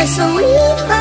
a sweet.